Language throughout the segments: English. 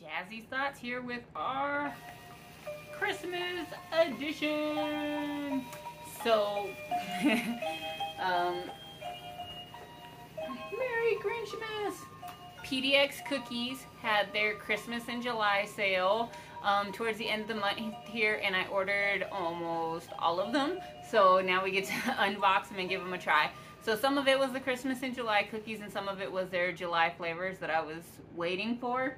Jazzy Thoughts here with our Christmas edition. So, um, Merry Grinchmas! PDX Cookies had their Christmas in July sale um, towards the end of the month here, and I ordered almost all of them. So now we get to unbox them and give them a try. So some of it was the Christmas in July cookies and some of it was their July flavors that I was waiting for.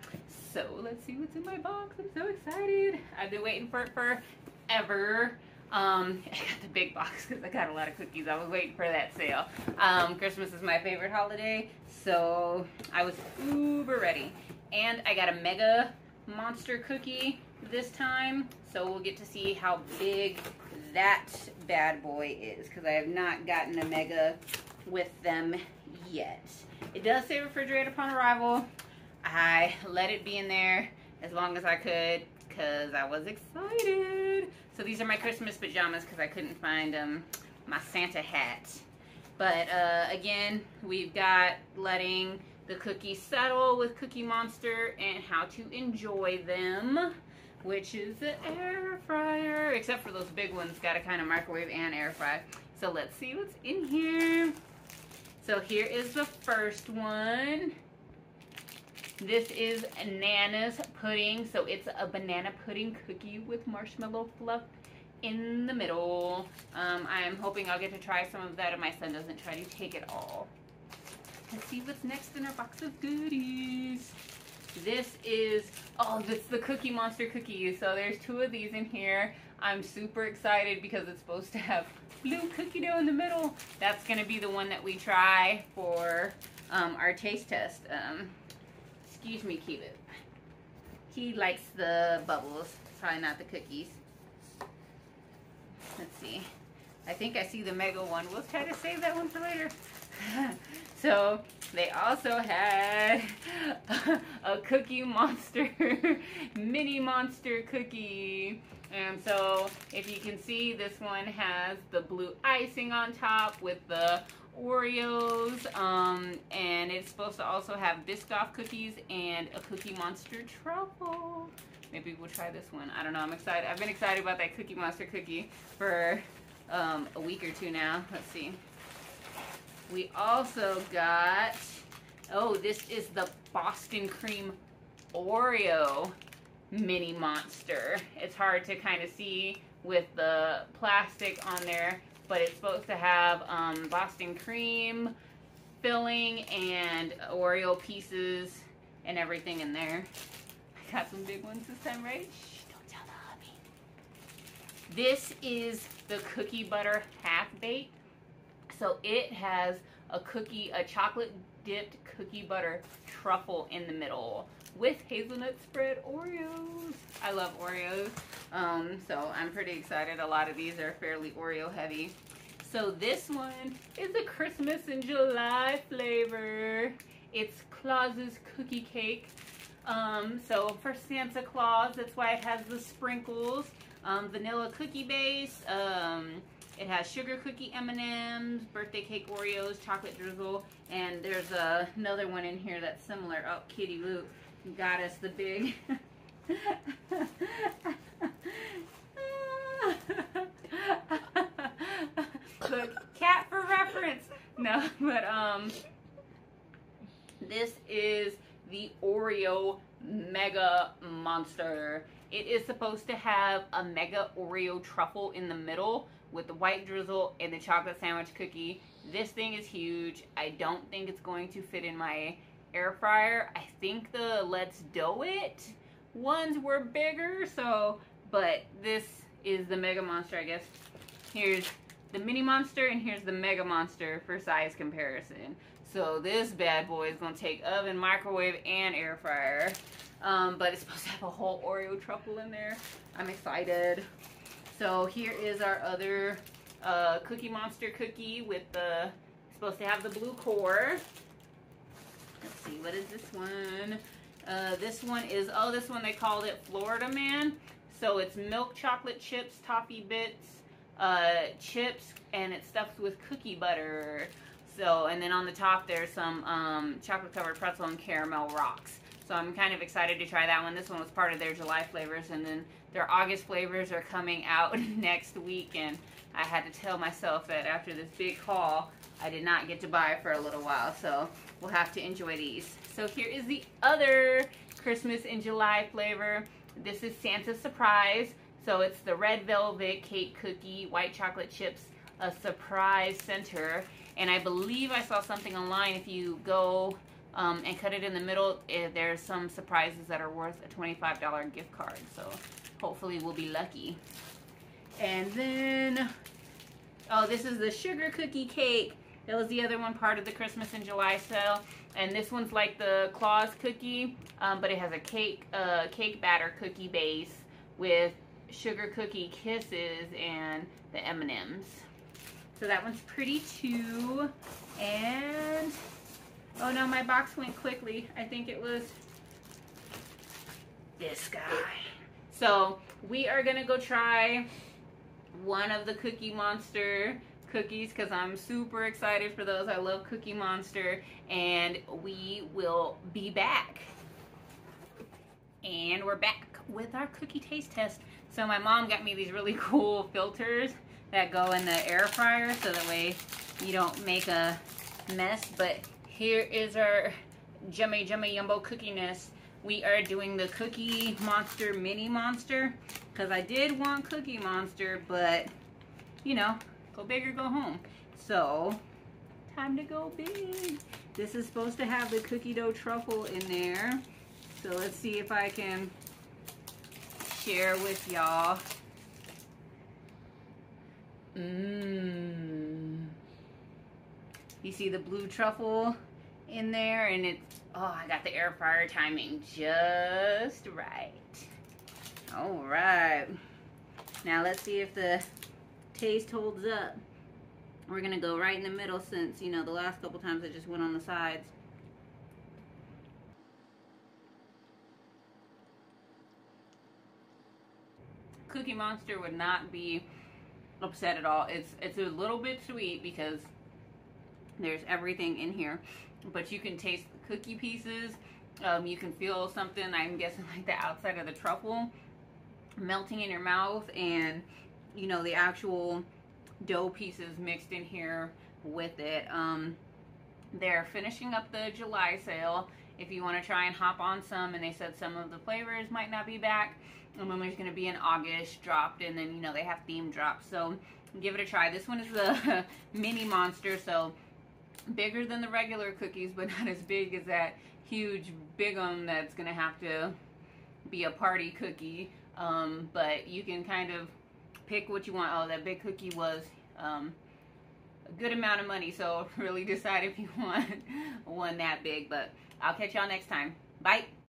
So let's see what's in my box. I'm so excited. I've been waiting for it forever. Um, I got the big box because I got a lot of cookies. I was waiting for that sale. Um, Christmas is my favorite holiday, so I was uber ready. And I got a mega monster cookie this time, so we'll get to see how big that bad boy is because I have not gotten a mega with them yet. It does say refrigerate upon arrival. I let it be in there as long as I could because I was excited. So these are my Christmas pajamas because I couldn't find um, my Santa hat. But uh, again, we've got letting the cookies settle with Cookie Monster and how to enjoy them which is the air fryer, except for those big ones, gotta kind of microwave and air fry. So let's see what's in here. So here is the first one. This is Nana's pudding. So it's a banana pudding cookie with marshmallow fluff in the middle. Um, I'm hoping I'll get to try some of that if my son doesn't try to take it all. Let's see what's next in our box of goodies. This is, oh, is the Cookie Monster cookies. So there's two of these in here. I'm super excited because it's supposed to have blue cookie dough in the middle. That's to be the one that we try for um, our taste test. Um, excuse me, Cupid. He likes the bubbles, probably not the cookies. Let's see. I think I see the mega one. We'll try to save that one for later. so they also had a Cookie Monster, mini monster cookie. And so if you can see, this one has the blue icing on top with the Oreos. Um, and it's supposed to also have Biscoff cookies and a Cookie Monster truffle. Maybe we'll try this one. I don't know. I'm excited. I've been excited about that Cookie Monster cookie for um, a week or two now. Let's see. We also got, oh, this is the Boston Cream Oreo mini monster. It's hard to kind of see with the plastic on there, but it's supposed to have um, Boston cream filling and Oreo pieces and everything in there. I got some big ones this time, right? Shh, don't tell the hubby. This is the cookie butter half bake. So it has a cookie, a chocolate dipped cookie butter truffle in the middle with hazelnut spread Oreos. I love Oreos, um, so I'm pretty excited. A lot of these are fairly Oreo heavy. So this one is a Christmas in July flavor. It's Claus's cookie cake. Um, so for Santa Claus, that's why it has the sprinkles. Um, vanilla cookie base, um, it has sugar cookie M&Ms, birthday cake Oreos, chocolate drizzle, and there's another one in here that's similar. Oh, Kitty Luke got us the big... Look, cat for reference. No, but um, this is the Oreo Mega Monster. It is supposed to have a Mega Oreo truffle in the middle with the white drizzle and the chocolate sandwich cookie. This thing is huge. I don't think it's going to fit in my air fryer. I think the Let's Dough It ones were bigger, so, but this is the Mega Monster, I guess. Here's the Mini Monster and here's the Mega Monster for size comparison. So this bad boy is to take oven, microwave, and air fryer. Um, but it's supposed to have a whole Oreo truffle in there. I'm excited. So here is our other uh, Cookie Monster cookie with the, supposed to have the blue core. Let's see, what is this one? Uh, this one is, oh, this one they called it Florida Man. So it's milk chocolate chips, toffee bits, uh, chips, and it's stuffed with cookie butter. So, and then on the top there's some um, chocolate covered pretzel and caramel rocks. So I'm kind of excited to try that one. This one was part of their July flavors, and then their August flavors are coming out next week. And I had to tell myself that after this big haul, I did not get to buy for a little while. So we'll have to enjoy these. So here is the other Christmas in July flavor. This is Santa's Surprise. So it's the red velvet cake cookie, white chocolate chips, a surprise center. And I believe I saw something online if you go um, and cut it in the middle, eh, there's some surprises that are worth a $25 gift card. So hopefully we'll be lucky. And then, oh, this is the sugar cookie cake. That was the other one part of the Christmas in July sale. And this one's like the Claus cookie, um, but it has a cake, uh, cake batter cookie base with sugar cookie kisses and the M&Ms. So that one's pretty too. And Oh no, my box went quickly. I think it was this guy. So we are gonna go try one of the Cookie Monster cookies because I'm super excited for those. I love Cookie Monster and we will be back. And we're back with our cookie taste test. So my mom got me these really cool filters that go in the air fryer so that way you don't make a mess. But here is our Jummy Jummy Yumbo cookiness. We are doing the Cookie Monster Mini Monster because I did want Cookie Monster, but you know, go big or go home. So, time to go big. This is supposed to have the cookie dough truffle in there. So let's see if I can share with y'all. Mmm. You see the blue truffle in there and it's, oh, I got the air fryer timing just right. All right. Now let's see if the taste holds up. We're gonna go right in the middle since, you know, the last couple times I just went on the sides. Cookie Monster would not be upset at all. It's it's a little bit sweet because there's everything in here. But you can taste the cookie pieces. Um, you can feel something, I'm guessing like the outside of the truffle melting in your mouth and you know the actual dough pieces mixed in here with it. Um, they're finishing up the July sale if you want to try and hop on some and they said some of the flavors might not be back and then there's going to be an August dropped and then you know they have theme drops so give it a try this one is the mini monster so bigger than the regular cookies, but not as big as that huge big one that's gonna have to be a party cookie. Um, but you can kind of pick what you want. Oh, that big cookie was um, a good amount of money, so really decide if you want one that big. But I'll catch y'all next time. Bye.